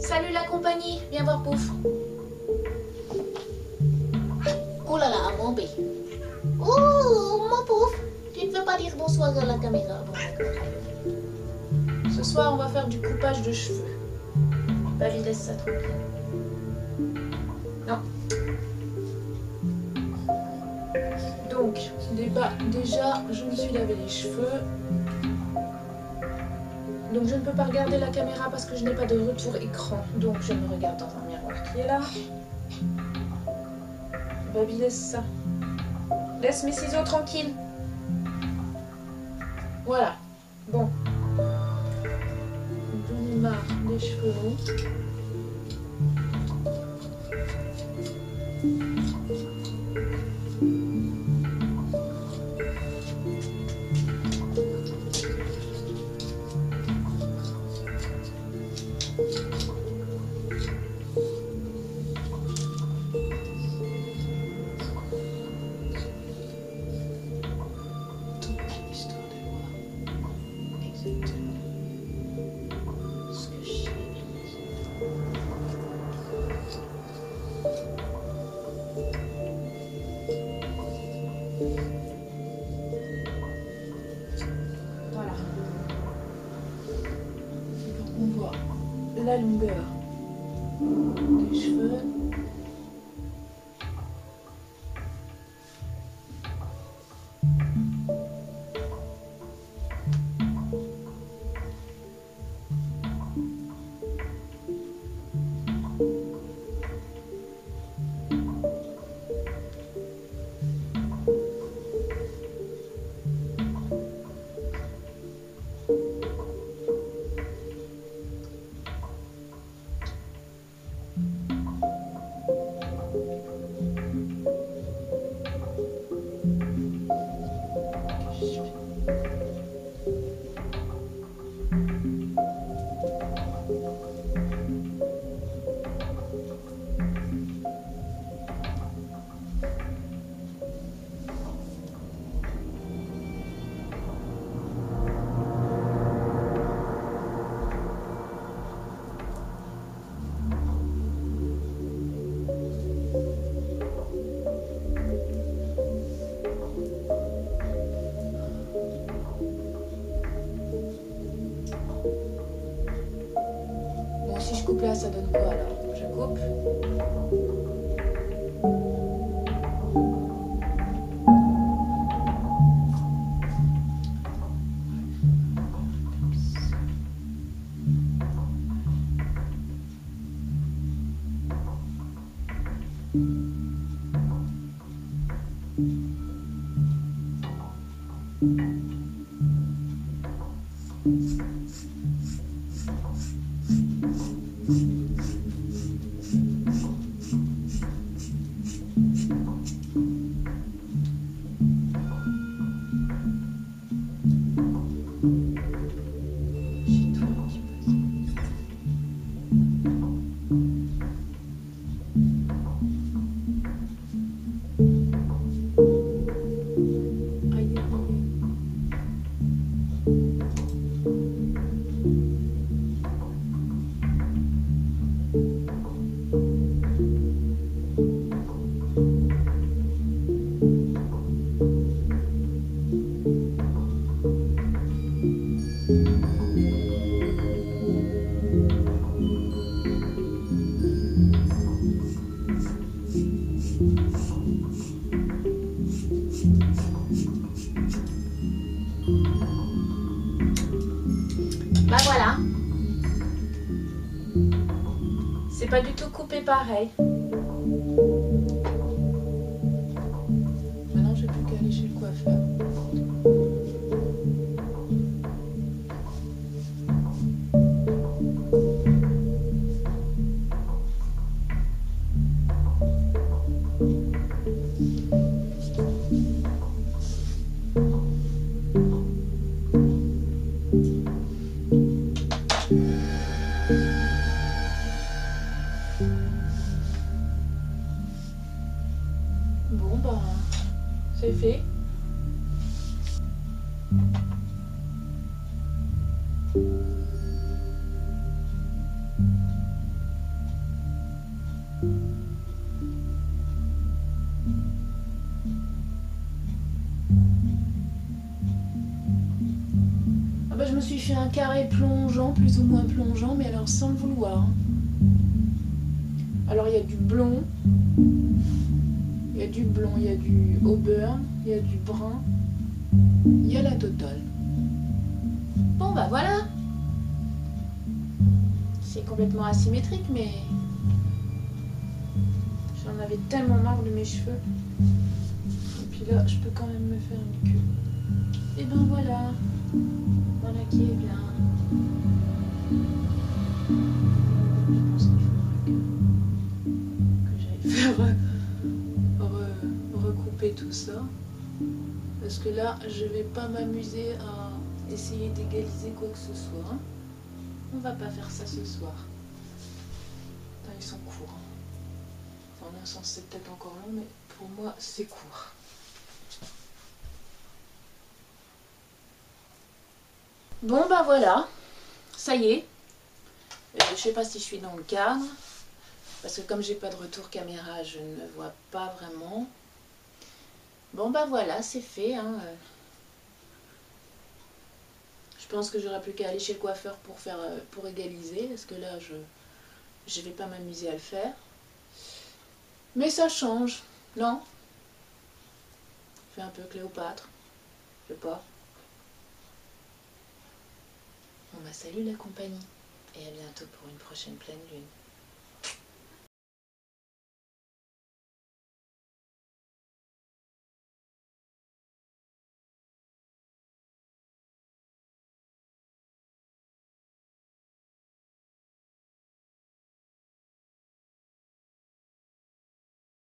Salut la compagnie, viens voir Pouf. Oh là là, mon bé. Oh, mon Pouf. Tu ne veux pas dire bonsoir à la caméra. Ce soir, on va faire du coupage de cheveux. Baby, laisse ça tranquille. Non. Donc, déjà, je me suis lavé les cheveux. Donc je ne peux pas regarder la caméra parce que je n'ai pas de retour écran. Donc je me regarde dans un miroir qui est là? Baby, laisse ça. Laisse mes ciseaux tranquilles. Voilà. Bon. J'en ai marre des cheveux la longueur des ça donne quoi alors Je coupe. J'ai Bah voilà. C'est pas du tout coupé pareil. Bah, c'est fait. Ah bah, je me suis fait un carré plongeant, plus ou moins plongeant, mais alors sans le vouloir. Hein. Alors il y a du blond, il y a du blond, il y a du auburn, il y a du brun, il y a la totale. Bon bah voilà. C'est complètement asymétrique, mais j'en avais tellement marre de mes cheveux. Et puis là, je peux quand même me faire une queue. Et ben voilà. Voilà qui est bien. Parce que là, je vais pas m'amuser à essayer d'égaliser quoi que ce soit. On va pas faire ça ce soir. Ils sont courts. hein. Enfin, en un sens, c'est peut-être encore long, mais pour moi, c'est court. Bon, bah voilà. Ça y est. Euh, je sais pas si je suis dans le cadre. Parce que comme j'ai pas de retour caméra, je ne vois pas vraiment. Bon, bah voilà, c'est fait. hein, euh. Je pense que j'aurai plus qu'à aller chez le coiffeur pour faire euh, pour égaliser. Parce que là, je je vais pas m'amuser à le faire. Mais ça change, non? Fait un peu Cléopâtre. Je pas. Bon bah salut la compagnie. Et à bientôt pour une prochaine pleine lune.